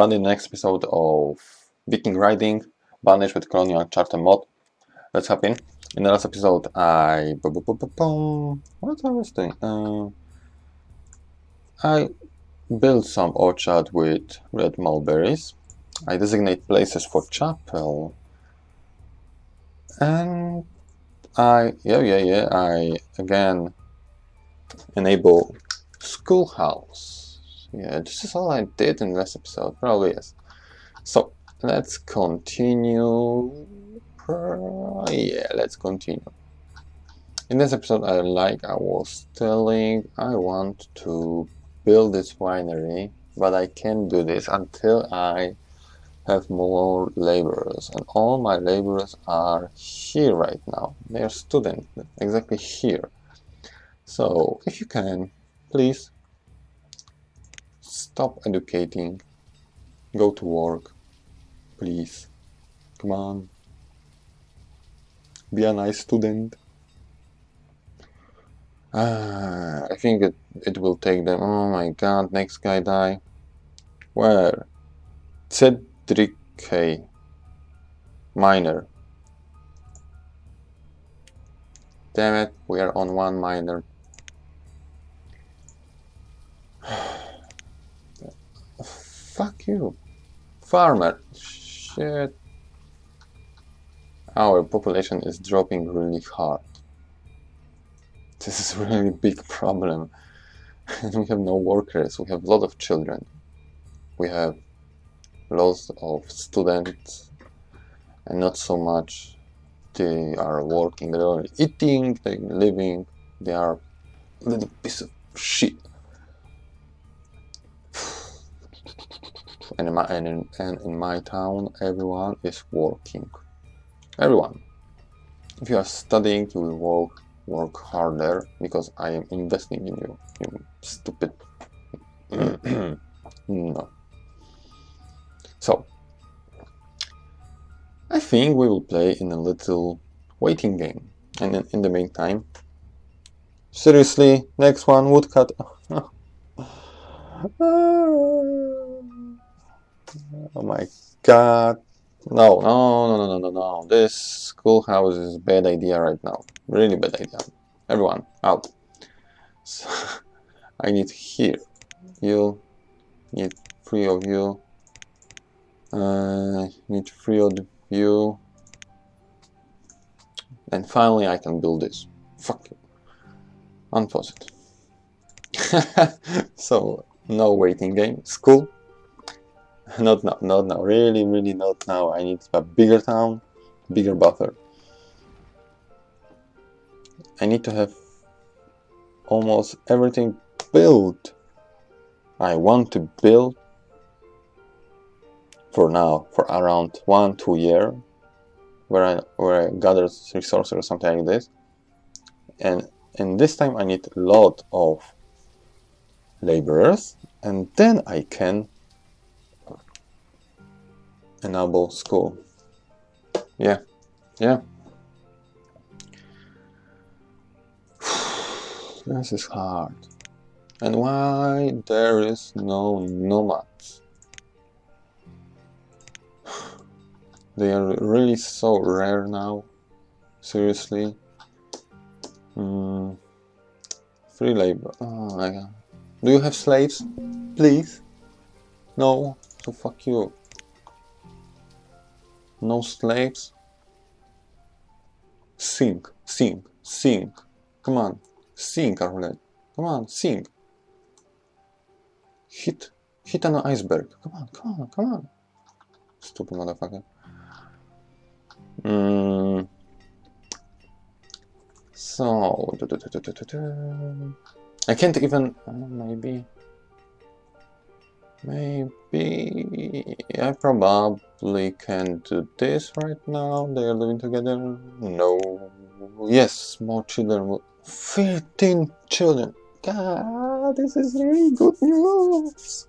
everybody, next episode of Viking Raiding, Banished with Colonial Charter mod. Let's hop in. In the last episode, I... What I was doing? Uh, I built some orchard with red mulberries. I designate places for chapel. And I... Yeah, yeah, yeah. I, again, enable schoolhouse yeah, this is all I did in this episode, probably yes. So, let's continue. Yeah, let's continue. In this episode, I like I was telling, I want to build this winery, but I can't do this until I have more laborers. And all my laborers are here right now. They are students, exactly here. So, if you can, please Stop educating. Go to work. Please. Come on. Be a nice student. Ah, I think it, it will take them. Oh my god, next guy die. Where? Cedric K. Miner. Damn it, we are on one miner. Fuck you. Farmer. Shit. Our population is dropping really hard. This is a really big problem. We have no workers, we have a lot of children. We have lots of students and not so much they are working, they're eating, they're living, they are a little piece of shit. And in my and in, and in my town everyone is working. Everyone. If you are studying you will work work harder because i am investing in you you stupid. No. So i think we will play in a little waiting game. And in, in the meantime seriously next one woodcut ah. Oh my god. No, no, no, no, no, no, no. This schoolhouse is a bad idea right now. Really bad idea. Everyone, out. So, I need here. You need three of you. Uh, need three of you. And finally I can build this. Fuck you. Unpause it. so, no waiting game. School not now, not now, really, really not now. I need a bigger town, bigger buffer. I need to have almost everything built. I want to build for now, for around one, two year, where I where I gather resources or something like this. And and this time I need a lot of laborers, and then I can enable school. Yeah, yeah. this is hard. And why there is no nomads? They are really so rare now. Seriously. Mm. Free labor. Oh. Do you have slaves? Please? No? So fuck you. No slaves? Sing, sing, sing. Come on, sing, Arlet. Come on, sing. Hit, hit an iceberg. Come on, come on, come on. Stupid motherfucker. Mm. So, I can't even, uh, maybe. Maybe I probably can do this right now. They are living together. No. Yes, more children. 15 children. God, this is really good news.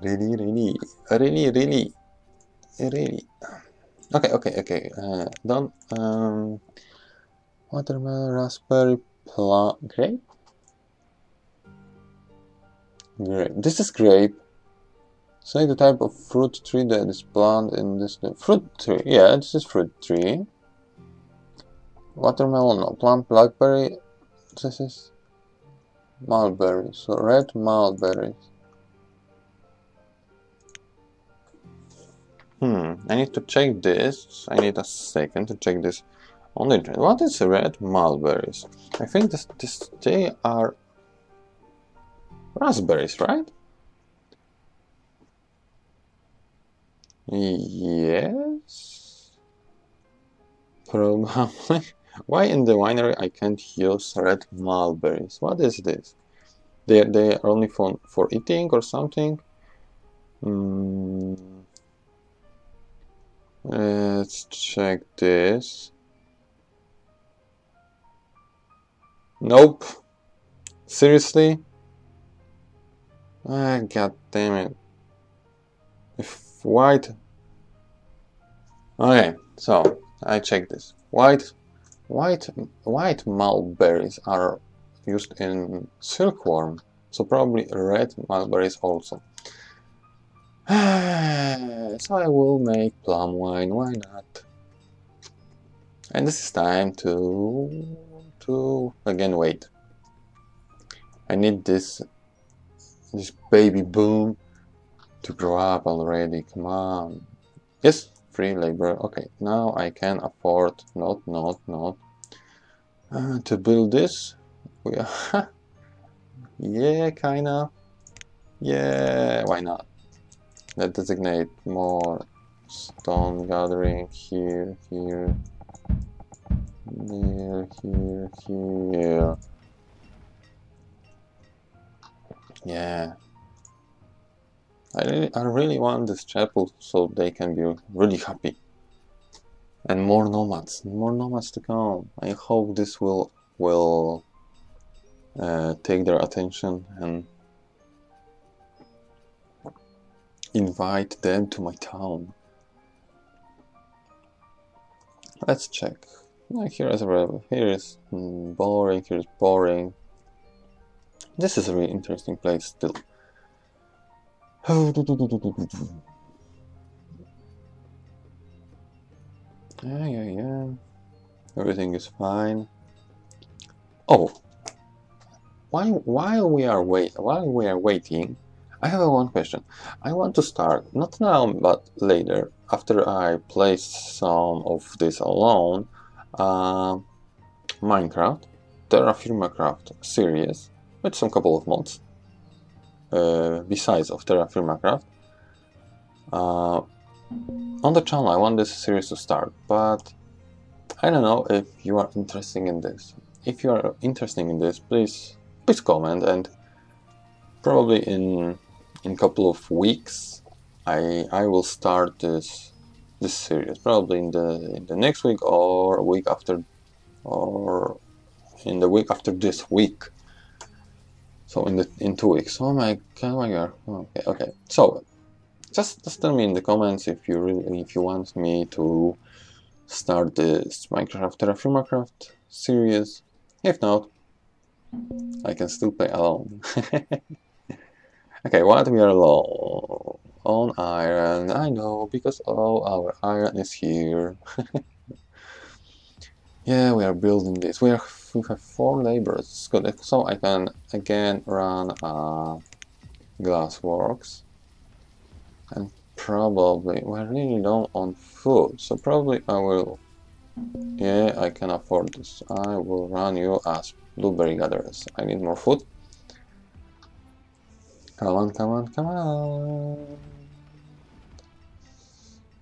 Really, really, really, really, really. Okay, okay, okay. Uh, don't. Um, watermelon, raspberry, plum, grape. Grape. This is grape. Select the type of fruit tree that is planted in this fruit tree. Yeah, this is fruit tree. Watermelon, no. Plum, blackberry. This is mulberry. So red mulberries. Hmm, I need to check this. I need a second to check this on the internet. What is red mulberries? I think this, this they are raspberries, right? Yes. Probably. Why in the winery I can't use red mulberries? What is this? They they are only for for eating or something? Mm. Let's check this. Nope. Seriously? Ah, god damn it. If white... Okay, so I check this. White, white, white mulberries are used in silkworm, so probably red mulberries also. so I will make plum wine, why not? And this is time to to again wait. I need this this baby boom to grow up already. Come on. Yes, free labor. Okay, now I can afford not not not uh, to build this. We are yeah, kinda. Yeah, why not? Let's designate more stone gathering here, here, here, here, here. Yeah. I really, I really want this chapel so they can be really happy. And more nomads, more nomads to come. I hope this will will uh, take their attention and invite them to my town. Let's check. here is here is mm, boring. Here is boring. This is a really interesting place still. Yeah, yeah, yeah. Everything is fine. Oh, while while we are wait while we are waiting, I have a one question. I want to start not now but later after I place some of this alone. Uh, Minecraft, Terra Firma Craft series with some couple of mods uh, besides of Terra Firma Craft. Uh, on the channel I want this series to start, but I don't know if you are interested in this. If you are interested in this, please please comment and probably in in couple of weeks I I will start this this series probably in the in the next week or a week after or in the week after this week so in the in two weeks. Oh my god, oh my god. Oh, okay, okay. So just just tell me in the comments if you really if you want me to start this Minecraft Terra Firma Craft series. If not, I can still play alone. okay, what we are low on iron. I know because all our iron is here. yeah, we are building this. We are we have four laborers. Good. So I can again run uh, glassworks and probably we're really low on food. So probably I will. Yeah, I can afford this. I will run you as blueberry gatherers. I need more food. Come on, come on, come on.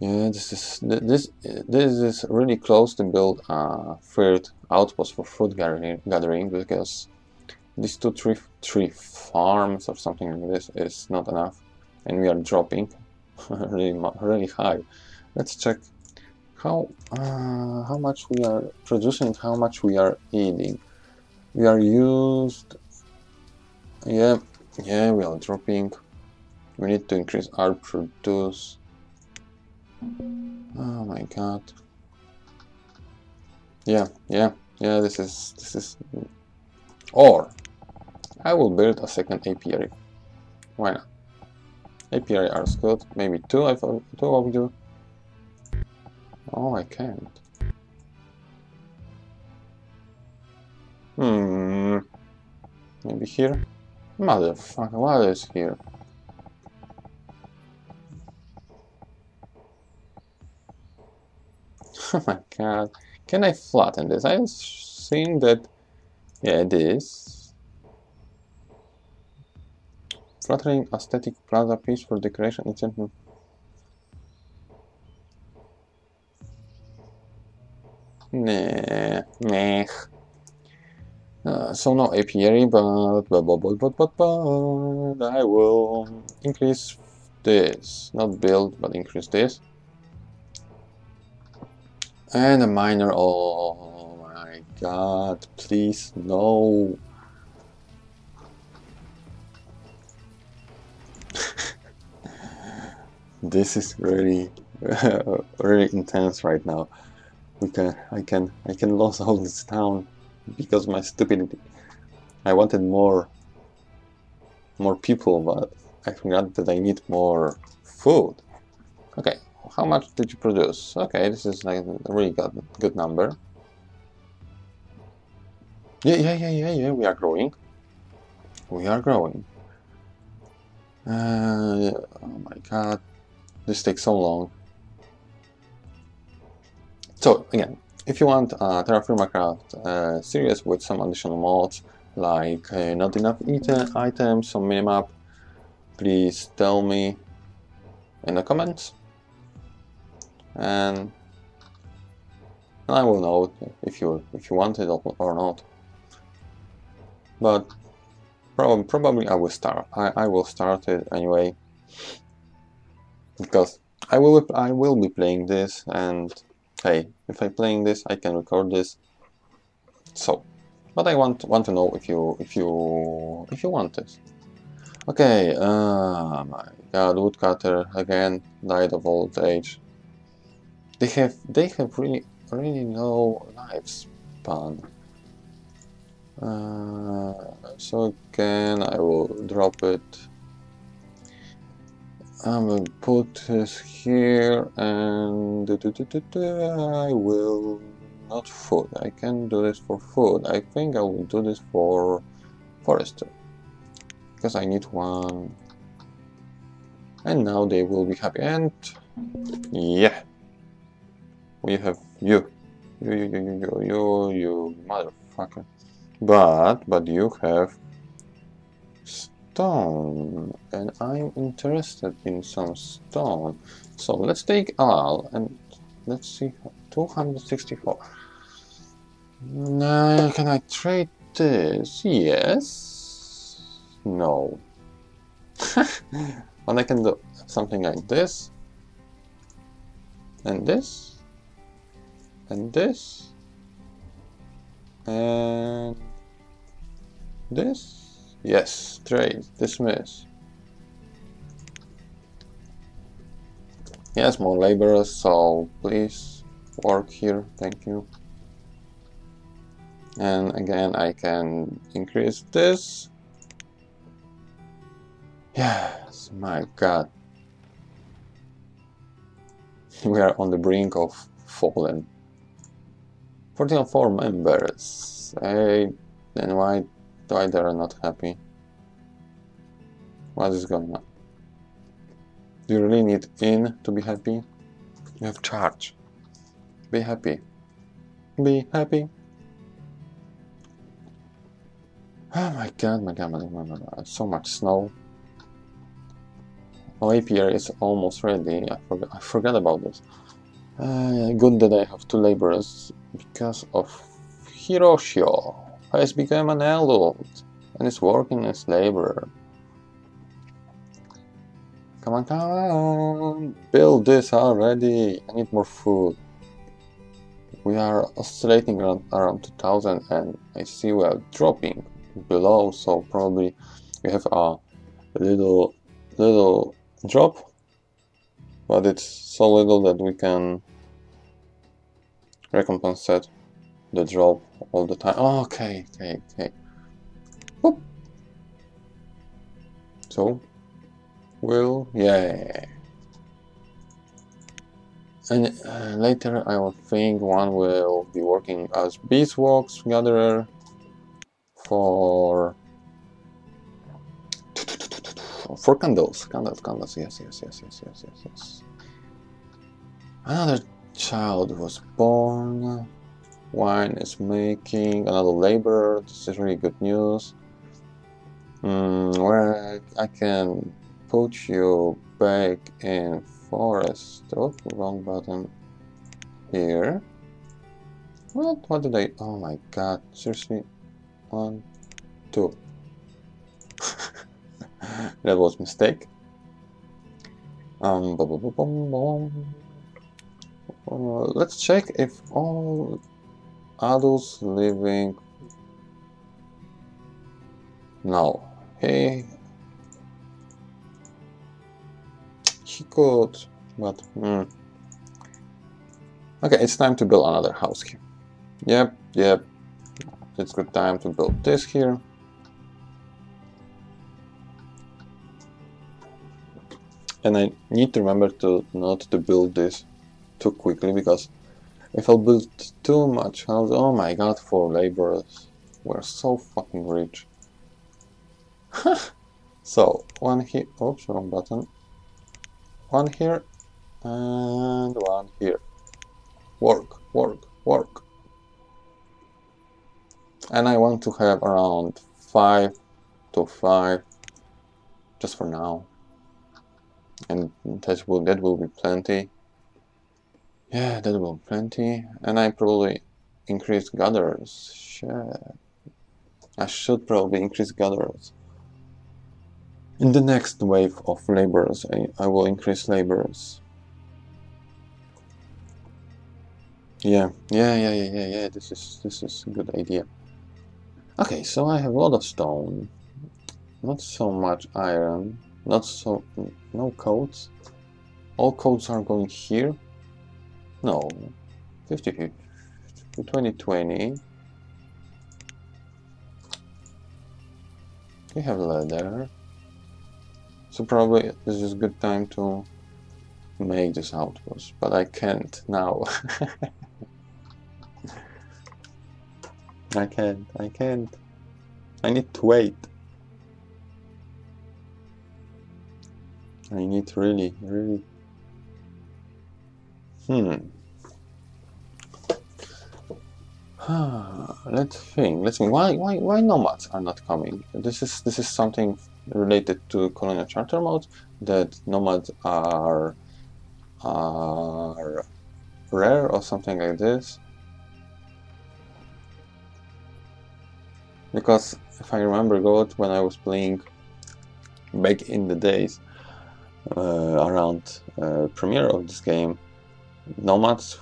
Yeah, this is this this is really close to build a third outpost for fruit gathering, gathering because these two three three farms or something like this is not enough, and we are dropping really really high. Let's check how uh, how much we are producing, how much we are eating. We are used. Yeah, yeah, we are dropping. We need to increase our produce Oh my god. Yeah, yeah, yeah, this is, this is... Or, I will build a second apiary. Why not? Apiary good. Maybe two, I thought, two of you. Oh, I can't. Hmm. Maybe here? Motherfucker, what is here? oh my god. Can I flatten this? I've seen that... Yeah, it is. Flattering aesthetic plaza piece for decoration enchantment. Nah, meh. Uh, so no apiary, but but, but but but but but I will increase this, not build, but increase this. And a miner, oh my god, please, no. this is really, really intense right now. We can, I can, I can lose all this town because of my stupidity. I wanted more, more people, but I forgot that I need more food. Okay, how much did you produce? Okay, this is like a really good, good number. Yeah, yeah, yeah, yeah, yeah, we are growing. We are growing. Uh, oh my god, this takes so long. So, again, if you want uh, Terraform Minecraft uh, series with some additional mods, like uh, not enough items, some minimap, please tell me in the comments and I will know if you if you want it or not. But probably probably I will start. I, I will start it anyway because I will I will be playing this and hey if I'm playing this I can record this. So, but I want want to know if you if you if you want this. Okay, uh, my god, woodcutter again died of old age. They have they have really really low lifespan. Uh, so again, I will drop it. I will put this here and I will not food. I can do this for food. I think I will do this for forester because I need one. And now they will be happy. And yeah we have you. You, you, you, you, you, you, motherfucker. But, but you have stone, and I'm interested in some stone. So let's take all and let's see, 264. Now, can I trade this? Yes. No. and I can do something like this. And this and this. And this. Yes trade dismiss yes more laborers so please work here. Thank you. And again I can increase this. Yes my god. We are on the brink of fallen 44 members. Hey, then why, why they are not happy? What is going on? Do you really need in to be happy? You have charge. Be happy. Be happy. Oh my god, my god, my god, my god. So much snow. Oh, apiary is almost ready. I forgot, I forgot about this. Uh, good that I have two laborers because of Hiroshio has become an adult and is working as laborer. Come on, come on, build this already. I need more food. We are oscillating around, around 2000 and I see we are dropping below, so probably we have a little, little drop, but it's so little that we can recompensate the drop all the time. Oh, okay, okay, okay. Whoop. So, will, yeah. And uh, later I will think one will be working as beeswax gatherer for for candles, candles, candles, yes, yes, yes, yes, yes, yes, yes. Another child was born. Wine is making another labor. This is really good news. Mm, where I can put you back in forest. Oh, wrong button. Here. What? What did I? Oh my god! Seriously, one, two. that was mistake. Um, boom, boom, boom. Uh, let's check if all adults living. No, he he could, but mm. okay. It's time to build another house here. Yep, yep. It's good time to build this here. and I need to remember to not to build this too quickly because if I build too much house, oh my god, for laborers, we're so fucking rich. so one here, oops, wrong button. One here and one here. Work, work, work. And I want to have around five to five just for now and that will that will be plenty yeah that will be plenty. And I probably increase gatherers. Shit I should probably increase gatherers. In the next wave of laborers I, I will increase laborers. Yeah. Yeah yeah yeah yeah yeah. This is this is a good idea. Okay so I have a lot of stone. Not so much iron. Not so no codes all codes are going here no. 50 50 2020 we have leather so probably this is a good time to make this outpost but I can't now. I can't I can't. I need to wait. I need really, really. Hmm. Let's think. Let's think. Why, why, why nomads are not coming? This is this is something related to colonial charter mode. That nomads are are rare or something like this. Because if I remember good, when I was playing back in the days, uh, around uh, premiere of this game, nomads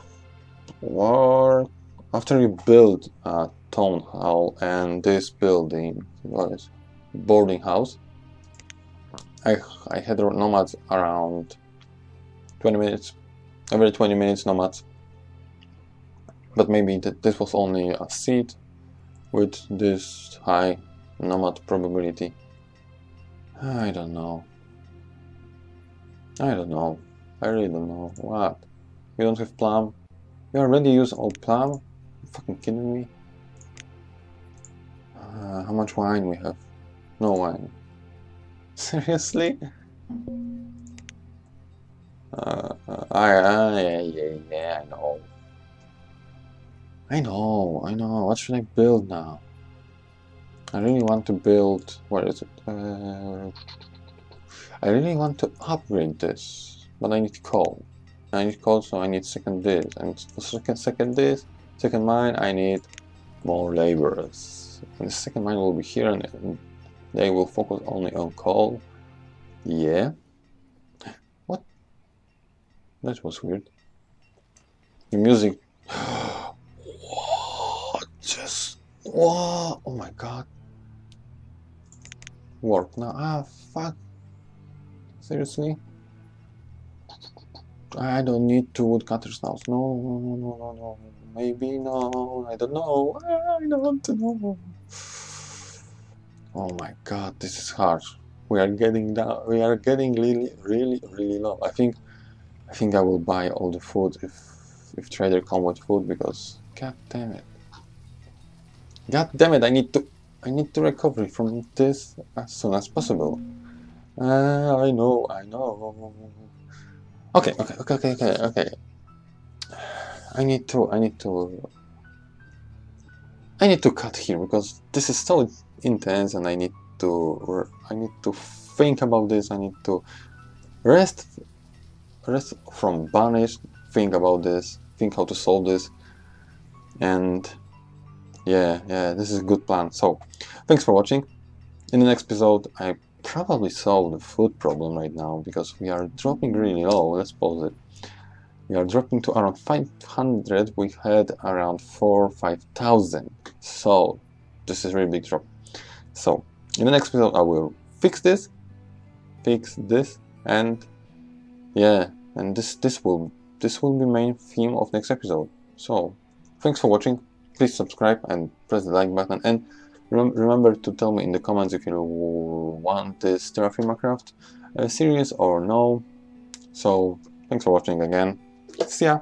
were after you build a town hall and this building, what is boarding house. I I had nomads around 20 minutes, every 20 minutes nomads. But maybe th this was only a seed with this high nomad probability. I don't know. I don't know. I really don't know. What? You don't have plum? You already use all plum? You fucking kidding me? Uh, how much wine we have? No wine. Seriously? Uh, uh, I, I, yeah, yeah, yeah, I know. I know, I know. What should I build now? I really want to build. What is it? Uh, I really want to upgrade this, but I need coal. I need coal, so I need second this. And for second, second this, second mine, I need more laborers. And the second mine will be here, and they will focus only on coal. Yeah. What? That was weird. The music. what? Just. What? Oh my god. Work now. Ah, fuck. Seriously? I don't need two woodcutters now. No, no, no, no, no, no. Maybe no. I don't know. I don't want to know. Oh my god, this is hard. we are getting down we are getting really really really low i think i think i will buy all the food if if trader come with food because god damn it god damn it i need to i need to recover from this as soon as possible uh, i know i know okay okay okay okay okay okay i need to i need to I need to cut here because this is so intense and I need to I need to think about this. I need to rest rest from banish, think about this, think how to solve this, and yeah, yeah, this is a good plan. So, thanks for watching. In the next episode, I probably solve the food problem right now because we are dropping really low. Let's pause it. We are dropping to around 500. We had around 4 5000. So, this is really big drop. So, in the next episode I will fix this fix this and yeah and this this will this will be main theme of next episode so thanks for watching please subscribe and press the like button and rem remember to tell me in the comments if you want this Terraform Minecraft uh, series or no. So thanks for watching again. See ya